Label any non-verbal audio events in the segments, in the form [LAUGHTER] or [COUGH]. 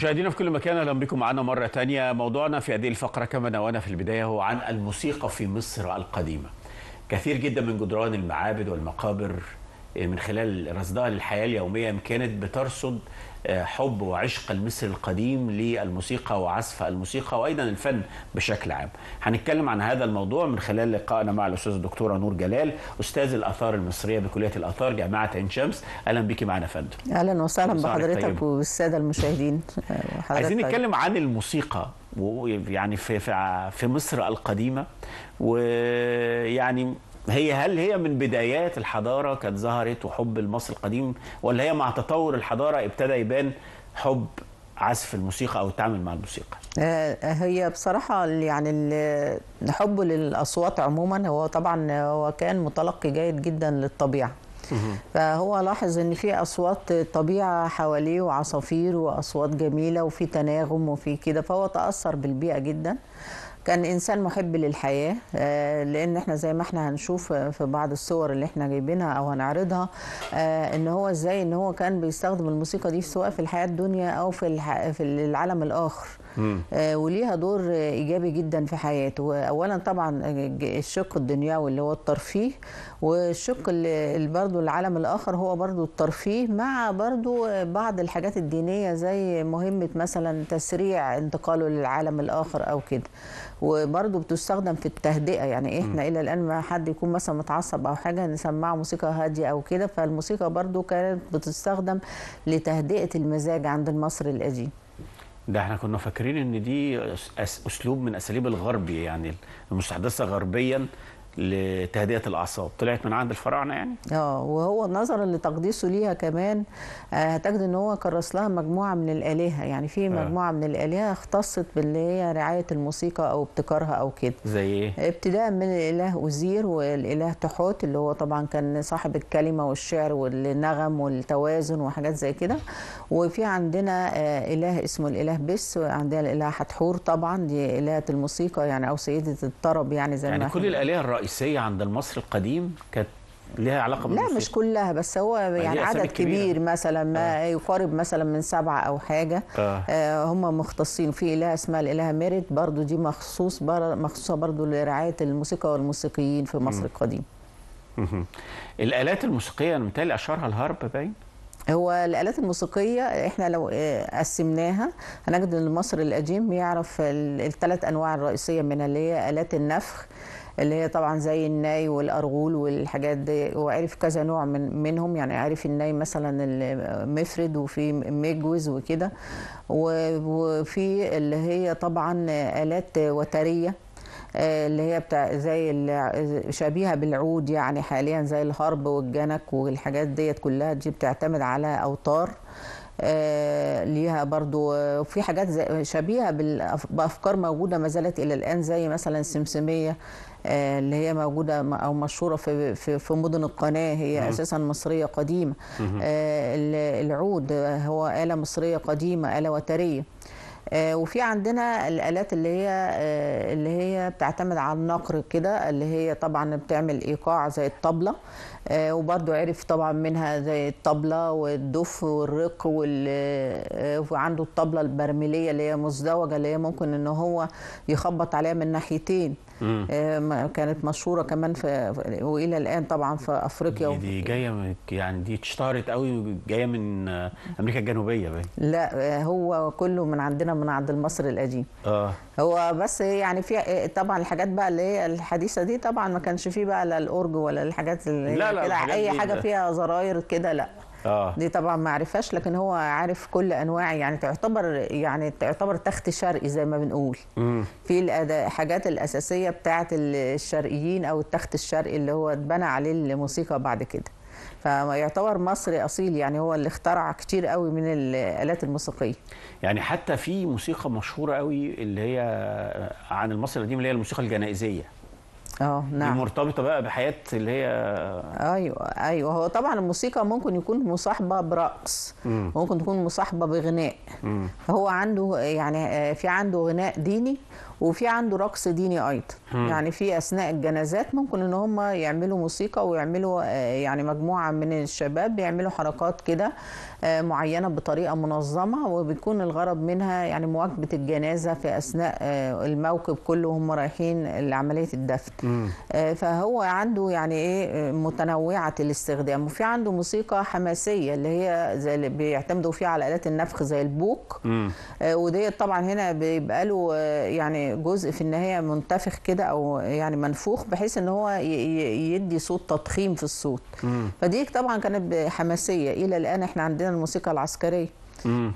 مشاهدينا في كل مكان أهلا بكم معنا مرة تانية. موضوعنا في هذه الفقرة كما نوانا في البداية هو عن الموسيقى في مصر القديمة. كثير جدا من جدران المعابد والمقابر من خلال رصدها للحياة اليومية كانت بترصد حب وعشق المصري القديم للموسيقى وعزف الموسيقى وأيضا الفن بشكل عام. هنتكلم عن هذا الموضوع من خلال لقائنا مع الاستاذه الدكتورة نور جلال أستاذ الآثار المصرية بكلية الآثار جامعة عين شمس. أهلا بك معنا يا فندم. أهلا وسهلا بحضرتك طيب. والسادة المشاهدين. [LAUGHS] عايزين نتكلم عن الموسيقى يعني في في مصر القديمة ويعني هي هل هي من بدايات الحضارة كانت ظهرت وحب المصري القديم ولا هي مع تطور الحضارة ابتدى يبان حب عزف الموسيقى أو التعامل مع الموسيقى؟ هي بصراحة يعني حبه للأصوات عموما هو طبعا هو كان متلقي جيد جدا للطبيعة. فهو لاحظ إن في أصوات طبيعه حواليه وعصافير وأصوات جميلة وفي تناغم وفي كده فهو تأثر بالبيئة جدا. كان إنسان محب للحياة لأن إحنا زي ما إحنا هنشوف في بعض الصور اللي إحنا جايبينها أو هنعرضها إن هو إزاي إن هو كان بيستخدم الموسيقى دي سواء في الحياة الدنيا أو في في العالم الآخر. وليها دور إيجابي جدا في حياته. اولا طبعا الشق الدنيوي اللي هو الترفيه والشق اللي برضه العالم الآخر هو برضه الترفيه مع برضه بعض الحاجات الدينية زي مهمة مثلا تسريع انتقاله للعالم الآخر أو كده. وبرضه بتستخدم في التهدئة. يعني إحنا إلى الآن ما حد يكون مثلا متعصب أو حاجة نسمعه موسيقى هادية أو كده. فالموسيقى برضه كانت بتستخدم لتهدئة المزاج عند المصري القديم. ده إحنا كنا فاكرين إن دي أسلوب من أساليب الغرب يعني المستحدثة غربيا. لتهدئة الأعصاب. طلعت من عند الفراعنة يعني؟ آه وهو نظرا لتقديسه ليها كمان آه هتجد إن هو كرس لها مجموعة من الآلهة. يعني في مجموعة آه. من الآلهة اختصت باللي هي رعاية الموسيقى أو ابتكارها أو كده. زي إيه؟ ابتداء من الإله أوزير والإله تحوت اللي هو طبعا كان صاحب الكلمة والشعر والنغم والتوازن وحاجات زي كده. وفي عندنا آه إله اسمه الإله بس وعندنا الإله حتحور طبعا دي إلهة الموسيقى يعني أو سيدة الطرب يعني زي يعني ما كل الآلهة الرئيسية عند المصري القديم كانت لها علاقة لا مش كلها بس هو يعني عدد كبير كبيرة. مثلا ما آه. يقارب مثلا من سبعة أو حاجة آه. آه هم مختصين في إله اسمها الإله ميرت برضو دي مخصوص بر مخصوصة برضو لرعاية الموسيقى والموسيقيين في مصر م. القديم الآلات الموسيقية أنا متهيألي أشهرها الهارب باين هو الآلات الموسيقية إحنا لو قسمناها هنجد إن المصري القديم يعرف الثلاث أنواع الرئيسية منها اللي هي آلات النفخ اللي هي طبعا زي الناي والأرغول والحاجات دي وعرف كذا نوع من منهم يعني عارف الناي مثلا المفرد وفي مجوز وكده وفي اللي هي طبعا آلات وترية اللي هي بتاع زي شبيهة بالعود يعني حاليا زي الهرب والجنك والحاجات ديت كلها دي بتعتمد على أوتار. آه ليها برضو في حاجات شبيهة بأفكار موجودة ما زالت إلى الآن زي مثلا السمسميه آه اللي هي موجودة أو مشهورة في في, في مدن القناة هي م. أساسا مصرية قديمة. آه العود هو آلة مصرية قديمة آلة وترية. آه وفي عندنا الآلات اللي هي آه اللي هي بتعتمد على النقر كده اللي هي طبعا بتعمل إيقاع زي الطبلة آه وبرده عرف طبعا منها زي الطبلة والدف والرق وعنده الطبلة البرميلية اللي هي مزدوجة اللي هي ممكن إن هو يخبط عليها من ناحيتين. كانت مشهورة كمان في وإلى الآن طبعا في أفريقيا. دي, دي جاية يعني دي اشتهرت قوي جاية من أمريكا الجنوبية باين. لا هو كله من عندنا من عند المصري القديم. آه. هو بس يعني في طبعا الحاجات بقى اللي هي الحديثة دي طبعا ما كانش فيه بقى لا الأورج ولا الحاجات اللي لا لا أي حاجة. فيها زراير كده لا. آه. دي طبعا ما عرفهاش لكن هو عارف كل أنواع يعني تعتبر يعني تعتبر تخت شرقي زي ما بنقول مم. في الحاجات الأساسية بتاعه الشرقيين أو التخت الشرقي اللي هو اتبنى عليه الموسيقى بعد كده فيعتبر مصري أصيل يعني هو اللي اخترع كتير قوي من الآلات الموسيقية يعني حتى في موسيقى مشهورة قوي اللي هي عن المصري القديم اللي هي الموسيقى الجنائزية آه نعم مرتبطة بقى بحياة اللي هي أيوه أيوه هو طبعا الموسيقى ممكن يكون مصاحبة برقص مم. ممكن تكون مصاحبة بغناء مم. فهو عنده يعني في عنده غناء ديني وفي عنده رقص ديني أيضا. يعني في أثناء الجنازات ممكن إن هم يعملوا موسيقى ويعملوا آه، يعني مجموعة من الشباب بيعملوا حركات كده آه، معينة بطريقة منظمة وبيكون الغرض منها يعني مواكبة الجنازة في أثناء آه، الموكب كله وهم رايحين لعملية الدفن. فهو عنده يعني إيه متنوعة الاستخدام. وفي عنده موسيقى حماسية اللي هي زي اللي بيعتمدوا فيها على آلات النفخ زي البوق آه، وديت طبعا هنا بيبقى له يعني جزء في النهاية منتفخ كده أو يعني منفوخ بحيث إن هو يدي صوت تضخيم في الصوت. فدي طبعا كانت حماسية. إلى الآن إحنا عندنا الموسيقى العسكرية.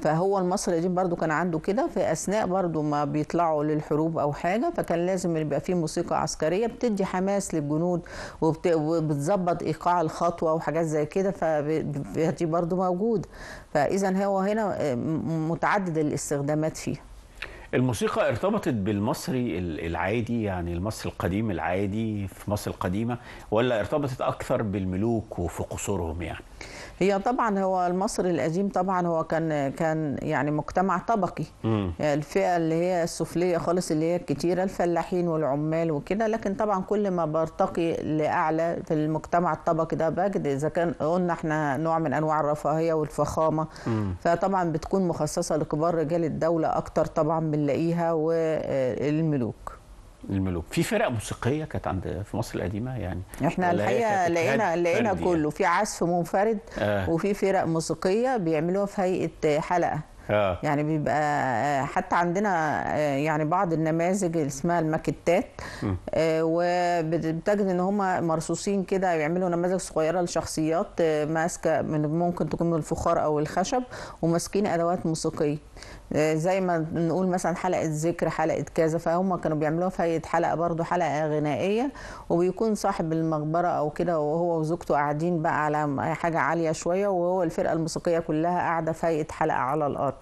فهو المصري القديم برضو كان عنده كده في أثناء برضو ما بيطلعوا للحروب أو حاجة فكان لازم يبقى في موسيقى عسكرية بتدي حماس للجنود وبت- وبتظبط إيقاع الخطوة وحاجات زي كده فدي برضو موجود. فاذا هو هنا آه، متعدد الاستخدامات فيه الموسيقى ارتبطت بالمصري ال- العادي يعني المصري القديم العادي في مصر القديمة ولا ارتبطت أكثر بالملوك وفي قصورهم يعني؟ هي طبعا هو المصري القديم طبعا هو كان كان يعني مجتمع طبقي. مم. يعني الفئة اللي هي السفلية خالص اللي هي الكتيرة الفلاحين والعمال وكده. لكن طبعا كل ما برتقي لأعلى في المجتمع الطبقي ده بجد إذا كان قلنا إحنا نوع من أنواع الرفاهية والفخامة. فطبعا بتكون مخصصة لكبار رجال الدولة أكتر طبعا بنلاقيها والملوك. الملوك في فرق موسيقية كانت عند في مصر القديمة يعني؟ إحنا الحقيقة لقينا لقينا فردي كله. في عزف منفرد آه. وفي فرق موسيقية بيعملوها في هيئة حلقة. آه. يعني بيبقى آه، حتى عندنا آه، يعني بعض النماذج اللي اسمها الماكيتات آه، وبتجد إن هم مرصوصين كده يعملوا نماذج صغيرة لشخصيات آه، ماسكة من ممكن تكون من الفخار أو الخشب وماسكين أدوات موسيقية. آه، زي ما نقول مثلا حلقة ذكر حلقة كذا فهم كانوا بيعملوها في هيئة حلقة برضو حلقة غنائية. وبيكون صاحب المقبرة أو كده وهو وزوجته قاعدين بقى على حاجة عالية شوية وهو الفرقة الموسيقية كلها قاعدة في هيئة حلقة على الأرض.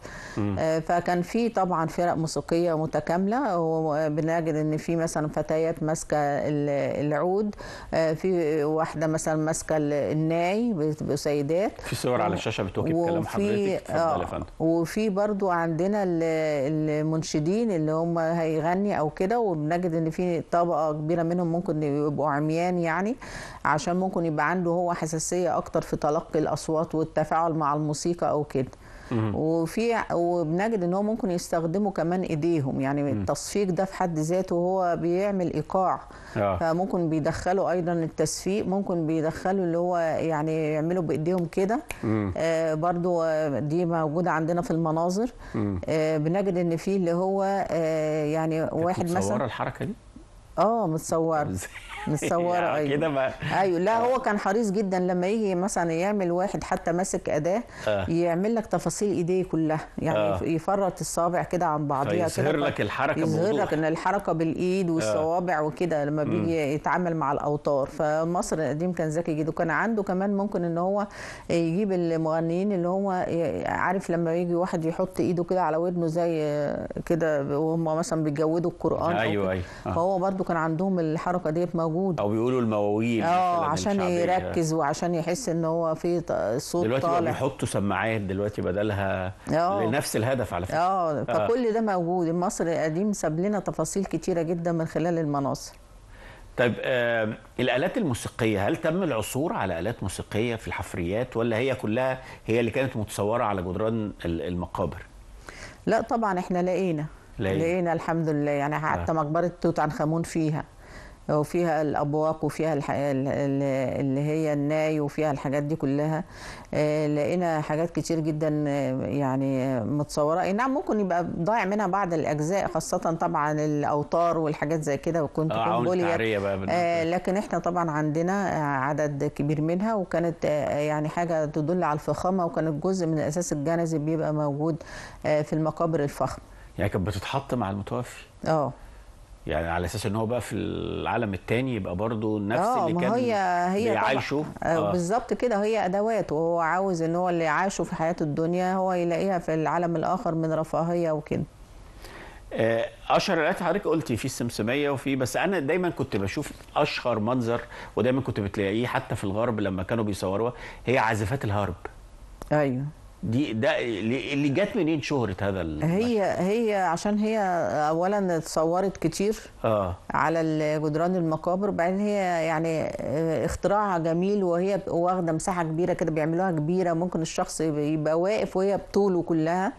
آه، فكان في طبعا فرق موسيقية متكاملة. وبنجد إن في مثلا فتيات ماسكة ال- العود آه، في واحدة مثلا ماسكة ال- الناي بتبقى سيدات في صور على الشاشة بتوكب كلام حضرتك. اتفضل يا آه، فندم. وفي برضو عندنا ال- المنشدين اللي هم هيغني أو كده وبنجد إن في طبقة كبيرة منهم ممكن يبقوا عميان يعني عشان ممكن يبقى عنده هو حساسية أكتر في تلقي الأصوات والتفاعل مع الموسيقى أو كده. وفي وبنجد إن هو ممكن يستخدموا كمان إيديهم. يعني التصفيق ده في حد ذاته هو بيعمل إيقاع. آه. فممكن بيدخلوا أيضا التصفيق ممكن بيدخلوا اللي هو يعني يعملوا بإيديهم كده. آه برضو دي موجودة عندنا في المناظر. آه بنجد إن في اللي هو آه يعني واحد مثلا الحركة دي؟ آه متصور [LAUGHS] متصوره يعني أيوه كده بقى أيوه لا هو كان حريص جدا لما يجي مثلا يعمل واحد حتى ماسك أداة آه. يعمل لك تفاصيل إيديه كلها يعني آه. يفرط الصابع كده عن بعضيها كده فيظهر لك الحركة يظهر. لك إن الحركة بالإيد والصوابع وكده لما بيجي يتعامل مع الأوتار فمصر القديم كان ذكي جدا وكان عنده كمان ممكن إن هو يجيب المغنيين اللي هو عارف لما يجي واحد يحط إيده كده على ودنه زي كده وهم مثلا بيجودوا القرآن كده. أيوة. آه. فهو برضو كان عندهم الحركة ديت موجودة. أو بيقولوا المواويل آه عشان. يركز وعشان يحس إن هو في صوت دلوقتي طالع. بيحطوا سماعات دلوقتي بدلها آه. لنفس الهدف على فكرة. آه. فكل ده موجود. مصر القديم ساب لنا تفاصيل كتيرة جدا من خلال المناصر. طيب آه الآلات الموسيقية هل تم العثور على آلات موسيقية في الحفريات ولا هي كلها هي اللي كانت متصورة على جدران ال- المقابر؟ لا طبعا إحنا لقينا. لقينا. الحمد لله. يعني حتى مقبرة توت عنخ آمون فيها. وفيها الأبواق وفيها الح... اللي هي الناي وفيها الحاجات دي كلها. آه، لقينا حاجات كتير جدا آه، يعني آه، متصورة. أي نعم ممكن يبقى ضايع منها بعض الأجزاء خاصة طبعا الأوتار والحاجات زي كده وكنت بالنسبة آه. لكن إحنا طبعا عندنا آه، عدد كبير منها وكانت آه، يعني حاجة تدل على الفخامة وكانت جزء من الاساس الجنزي بيبقى موجود آه، في المقابر الفخمة. يعني كانت بتتحط مع المتوفي. آه. يعني على أساس إن هو بقى في العالم التاني يبقى برضه نفس آه اللي ما كان هي هي طبعا. بيعايشه آه آه. بالظبط كده. هي ادوات وهو عاوز إن هو اللي عاشه في حياة الدنيا هو يلاقيها في العالم الآخر من رفاهية وكده. آه، أشهر الآلات حضرتك قلتي في السمسمية وفي بس أنا دايما كنت بشوف أشهر منظر ودايما كنت بتلاقيه حتى في الغرب لما كانوا بيصوروها هي عازفات الهارب أيوه. دي ده اللي جت منين شهره هذا هي هي عشان هي اولا اتصورت كتير آه. على جدران المقابر وبعدين هي يعني آه، اختراع جميل وهي واخدة مساحة كبيرة كده بيعملوها كبيرة ممكن الشخص يبقى واقف وهي بطوله كلها.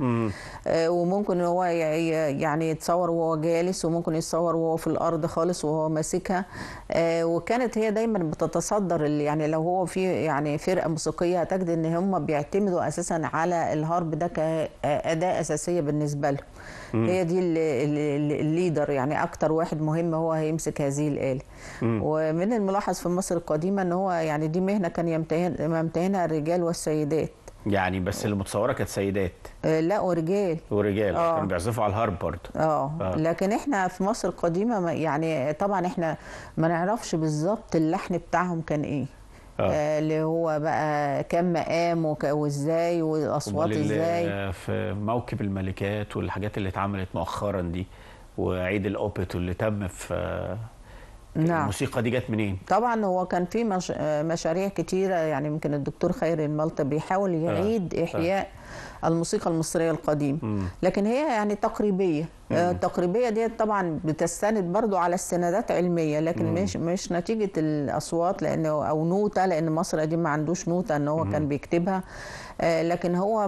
آه، وممكن هو يعني يتصور وهو جالس وممكن يتصور وهو في الأرض خالص وهو ماسكها. آه، وكانت هي دايما بتتصدر يعني لو هو في يعني فرقة موسيقية هتجد إن هم بيعتمدوا أساسا على الهارب ده كأداة أساسية بالنسبة لهم هي دي ال- ال- ال- ال leader يعني أكتر واحد مهم هو هيمسك هذه الآلة. ومن الملاحظ في مصر القديمة إن هو يعني دي مهنة كان يمتهن يمتهنها الرجال والسيدات. يعني بس اللي متصورة كانت سيدات. آه، لا ورجال. ورجال. آه. كانوا بيعزفوا على الهارب برضه. آه. آه. لكن إحنا في مصر القديمة يعني طبعا إحنا ما نعرفش بالظبط اللحن بتاعهم كان إيه. آه. آه، اللي هو بقى كم مقام وإزاي والأصوات إزاي في موكب الملكات والحاجات اللي اتعملت مؤخرا دي وعيد الأوبت واللي تم في نعم الموسيقى دي جت منين؟ طبعا هو كان في مش... آه، مشاريع كتيرة يعني يمكن الدكتور خيري الملطي بيحاول يعيد إحياء الموسيقى المصرية القديمة لكن هي يعني تقريبية. آه، التقريبية دي طبعا بتستند برضو على استنادات علمية لكن مش مش نتيجة الأصوات لأنه أو نوتة لأن مصر دي ما عندوش نوتة إن هو كان بيكتبها. آه، لكن هو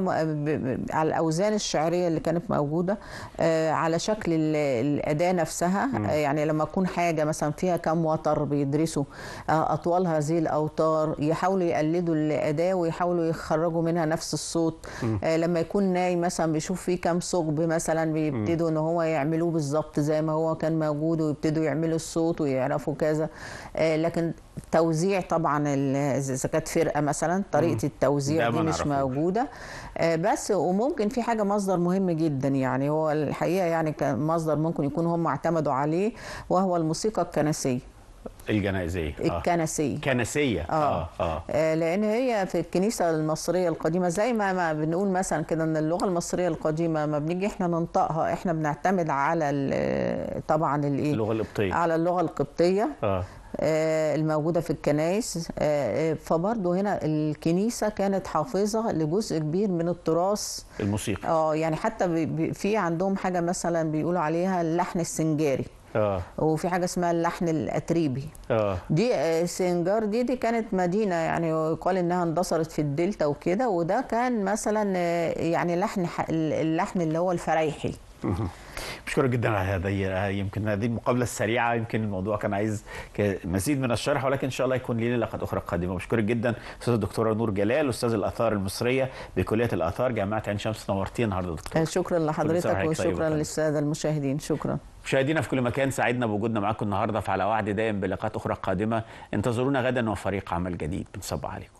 على الأوزان الشعرية اللي كانت موجودة آه، على شكل ال- الأداة نفسها. آه، يعني لما تكون حاجة مثلا فيها كم وتر بيدرسوا آه، أطوال هذه الأوتار يحاولوا يقلدوا الأداة ويحاولوا يخرجوا منها نفس الصوت. آه، لما يكون نايم مثلا بيشوف فيه كم ثقب مثلا بيبتدوا إن هو يعملوه بالظبط زي ما هو كان موجود ويبتدوا يعملوا الصوت ويعرفوا كذا. آه، لكن توزيع طبعا إذا كانت فرقة مثلا طريقة التوزيع دي مش. موجودة. آه، بس وممكن في حاجة مصدر مهم جدا يعني هو الحقيقة يعني كان مصدر ممكن يكون هم اعتمدوا عليه وهو الموسيقى الكنسية. الجنائزيه آه. الكنسية. كنسية. آه. آه. آه. آه، لأن هي في الكنيسة المصرية القديمة زي ما, ما بنقول مثلا كده إن اللغة المصرية القديمة ما بنيجي إحنا ننطقها إحنا بنعتمد على طبعا الايه اللغة القبطية. على اللغة القبطية. آه. آه، الموجودة في الكنائس. آه، آه، فبرضه هنا الكنيسة كانت حافظة لجزء كبير من التراث. الموسيقى. آه يعني حتى في عندهم حاجة مثلا بيقولوا عليها اللحن السنجاري. آه. وفي حاجة اسمها اللحن الأتريبي. آه. دي آه، سنجار دي دي كانت مدينة يعني يقال إنها اندثرت في الدلتا وكده وده كان مثلا آه، يعني لحن اللحن اللي هو الفرايحي. [LAUGHS] بشكرك جدا على هذا يمكن هذه المقابلة السريعة. يمكن الموضوع كان عايز مزيد من الشرح ولكن إن شاء الله يكون لنا لقاءات أخرى قادمة. بشكرك جدا أستاذ الدكتورة نور جلال أستاذ الآثار المصرية بكلية الآثار جامعة عين شمس نورتينا النهارده دكتور. آه، شكرا لحضرتك وشكرا. للسادة المشاهدين. شكرا. مشاهدينا في كل مكان سعدنا بوجودنا معكم النهارده في على وعد دائم بلقاءات أخرى قادمة. انتظرونا غدا وفريق عمل جديد. بنصب عليكم.